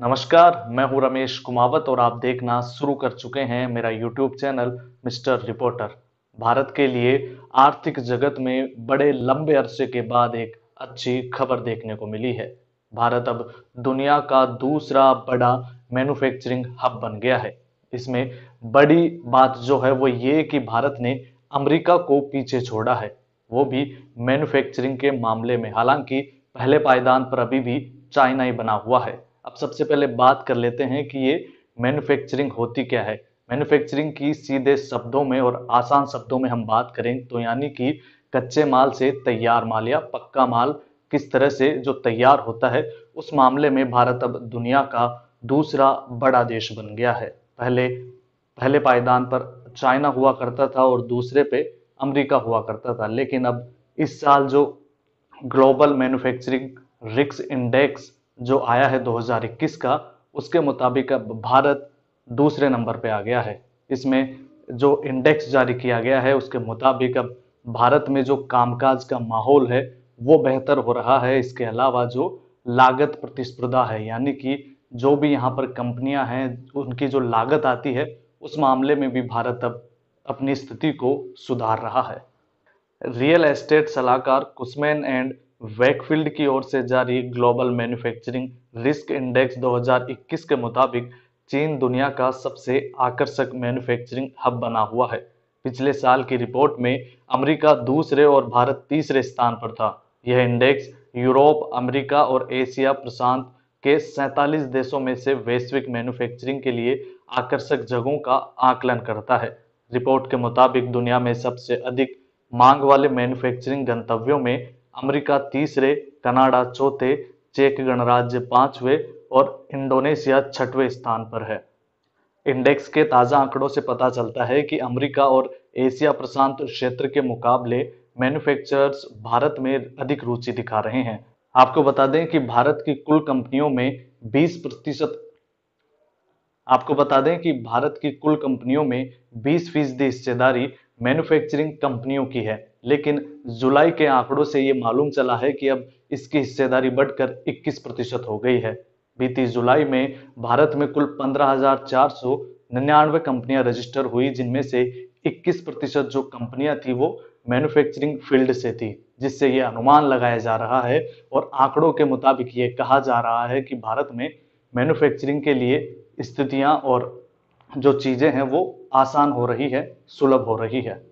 नमस्कार, मैं हूँ रमेश कुमावत और आप देखना शुरू कर चुके हैं मेरा YouTube channel mister reporter. Bharat के लिए आर्थिक जगत में बड़े लंबे अरसे के बाद एक अच्छी खबर देखने को मिली है। भारत अब दुनिया का दूसरा बड़ा मैन्युफैक्चरिंग हब बन गया है। इसमें बड़ी बात जो है वो ये कि भारत ने अमेरिका को पीछे छोड़ा है। वो भी मैन्युफैक्चरिंग के मामले में। हालाँकि पहले पायदान पर अभी भी चाइना ही बना हुआ है। अब सबसे पहले बात कर लेते हैं कि ये मैन्युफैक्चरिंग होती क्या है। मैन्युफैक्चरिंग की सीधे शब्दों में और आसान शब्दों में हम बात करें तो यानी कि कच्चे माल से तैयार माल या पक्का माल किस तरह से जो तैयार होता है, उस मामले में भारत अब दुनिया का दूसरा बड़ा देश बन गया है। पहले पहले पायदान पर चाइना हुआ करता था और दूसरे पे अमेरिका हुआ करता था, लेकिन अब इस साल जो ग्लोबल मैन्युफैक्चरिंग रिक्स इंडेक्स जो आया है 2021 का, उसके मुताबिक अब भारत दूसरे नंबर पे आ गया है। इसमें जो इंडेक्स जारी किया गया है, उसके मुताबिक अब भारत में जो कामकाज का माहौल है, वो बेहतर हो रहा है। इसके अलावा जो लागत प्रतिस्पर्धा है, यानी कि जो भी यहाँ पर कंपनियाँ हैं, उनकी जो लागत आती है, उस मामले में भी भारत अब अपनी स्थिति को सुधार रहा है। रियल एस्टेट सलाहकार कुसमैन एंड वैकफील्ड की ओर से जारी ग्लोबल मैन्युफैक्चरिंग रिस्क इंडेक्स 2021 के मुताबिक चीन दुनिया का सबसे आकर्षक मैन्युफैक्चरिंग हब बना हुआ है। पिछले साल की रिपोर्ट में अमेरिका दूसरे और भारत तीसरे स्थान पर था। यह इंडेक्स यूरोप, अमेरिका और एशिया प्रशांत के 47 देशों में से वैश्विक मैन्युफैक्चरिंग के लिए आकर्षक जगहों का आकलन करता है। रिपोर्ट के मुताबिक दुनिया में सबसे अधिक मांग वाले मैन्युफैक्चरिंग गंतव्यों में अमेरिका तीसरे, कनाडा चौथे, चेक गणराज्य पांचवे और इंडोनेशिया छठवें स्थान पर है। इंडेक्स के ताज़ा आंकड़ों से पता चलता है कि अमेरिका और एशिया प्रशांत क्षेत्र के मुकाबले मैन्युफैक्चरर्स भारत में अधिक रुचि दिखा रहे हैं। आपको बता दें कि भारत की कुल कंपनियों में 20 प्रतिशत आपको बता दें कि भारत की कुल कंपनियों में 20 फ़ीसदी हिस्सेदारी मैन्युफैक्चरिंग कंपनियों की है। लेकिन जुलाई के आंकड़ों से ये मालूम चला है कि अब इसकी हिस्सेदारी बढ़कर 21 प्रतिशत हो गई है। बीती जुलाई में भारत में कुल पंद्रह कंपनियाँ रजिस्टर हुई, जिनमें से 21 प्रतिशत जो कंपनियाँ थी वो मैन्युफैक्चरिंग फ़ील्ड से थी, जिससे ये अनुमान लगाया जा रहा है और आंकड़ों के मुताबिक ये कहा जा रहा है कि भारत में मैन्युफैक्चरिंग के लिए स्थितियाँ और जो चीज़ें हैं वो आसान हो रही है, सुलभ हो रही है।